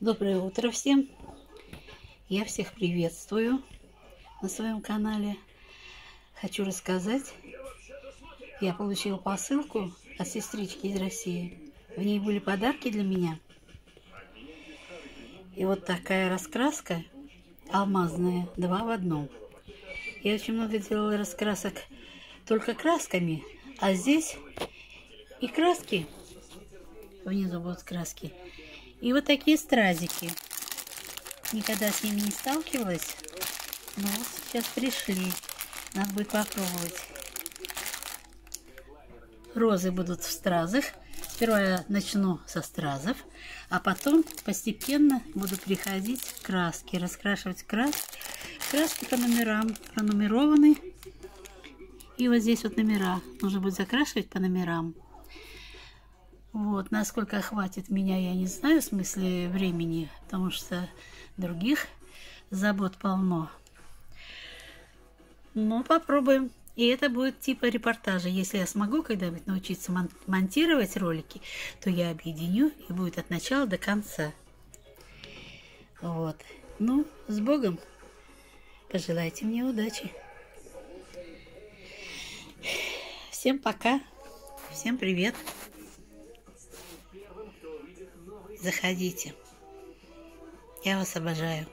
Доброе утро всем! Я всех приветствую на своем канале. Хочу рассказать, я получила посылку от сестрички из России. В ней были подарки для меня. И вот такая раскраска алмазная, два в одном. Я очень много делала раскрасок только красками, а здесь и краски. Внизу будут краски. И вот такие стразики. Никогда с ними не сталкивалась. Но вот сейчас пришли. Надо будет попробовать. Розы будут в стразах. Сперва я начну со стразов, а потом постепенно буду переходить к краске, раскрашивать краски. Краски по номерам пронумерованы. И вот здесь вот номера. Нужно будет закрашивать по номерам. Вот, насколько хватит меня, я не знаю, в смысле времени, потому что других забот полно. Но попробуем. И это будет типа репортажа. Если я смогу когда-нибудь научиться мон монтировать ролики, то я объединю и будет от начала до конца. Вот. Ну, с Богом. Пожелайте мне удачи. Всем пока. Всем привет. Заходите. Я вас обожаю.